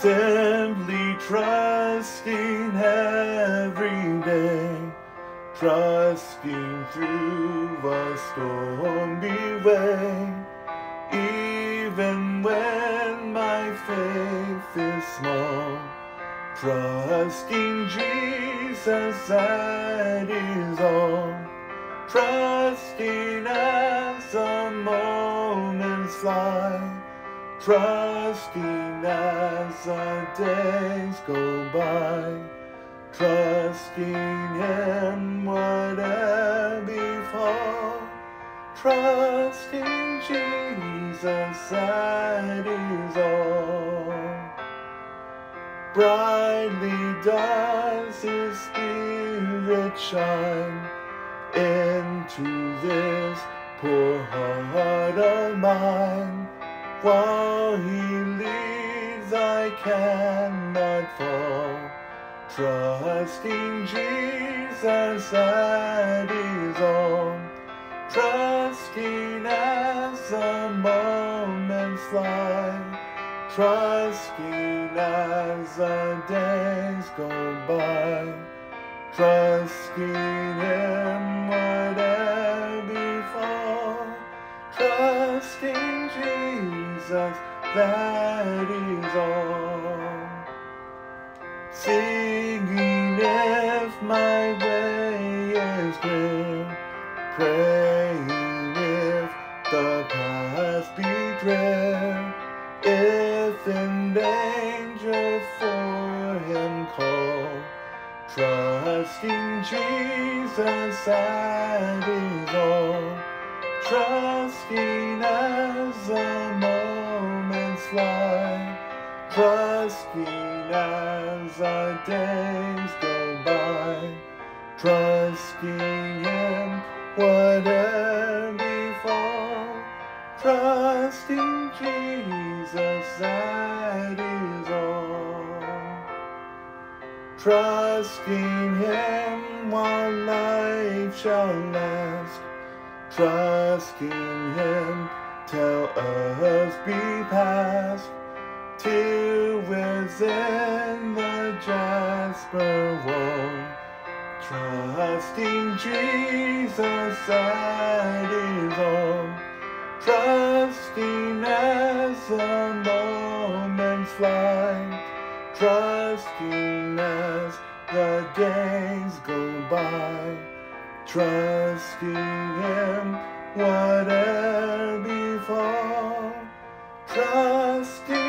Simply trusting every day, trusting through a stormy way, even when my faith is small. Trusting Jesus, that is all. Trusting as the moments fly. Trusting as the days go by. Trusting Him whatever befall. Trusting Jesus, that is all. Brightly does His Spirit shine into this poor heart of mine. While He leads, Cannot fall. Trusting Jesus, that is all. Trusting as the moments fly. Trusting as the days go by. Trusting Him whatever befall. Trusting Jesus, that is all. Singing if my way is clear. Praying if the path be drear. If in danger for Him call. Trusting Jesus, that is all. Trusting Trusting as our days go by. Trusting Him whatever befall. Trusting Jesus, that is all. Trusting Him while life shall last. Trusting Him till earth be past. Within the jasper wall. Trusting Jesus, that is all. Trusting as the moments fly. Trusting as the days go by. Trusting Him whatever befall. Trusting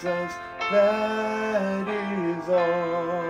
Jesus, that is all.